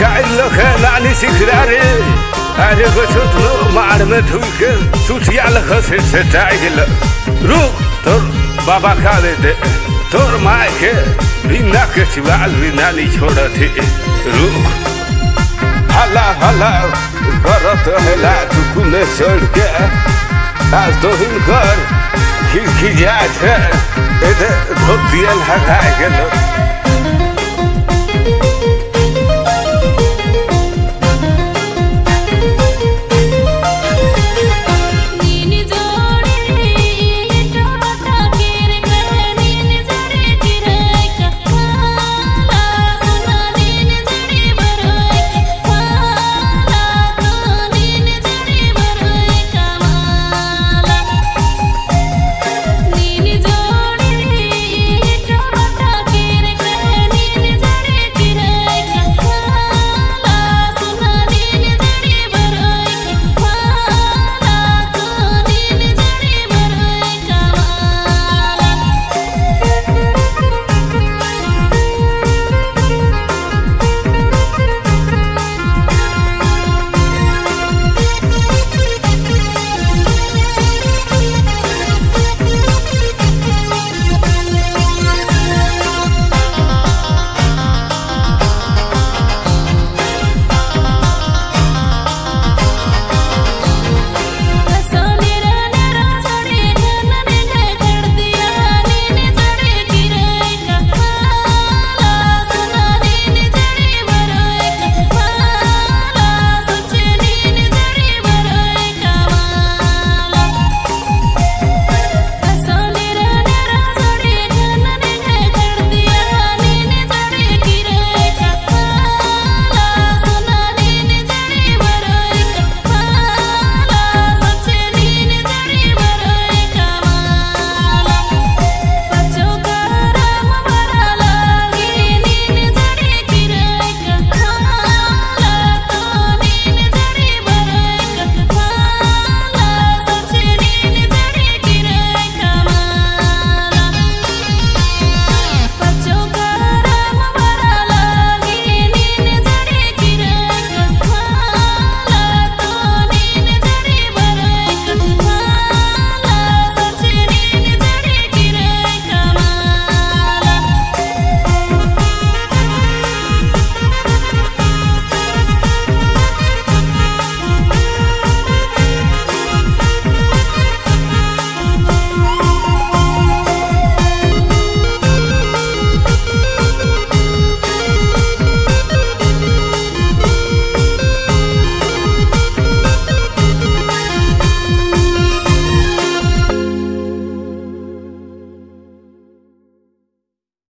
Kajlohe nani si krari Ani gosut lo maar me dhuike Sutiyal khasin se taigil Ruk tor baba kale de তোর মাকে বিনা কিছু বাল Binali ছোড়তে রুখ হালা হালা করত হেলা তুকুনে সড়কে আজ তো হিন কর খিড়কি যাচ্ছে এতে ধোপ দিয়ে লাগায় গেল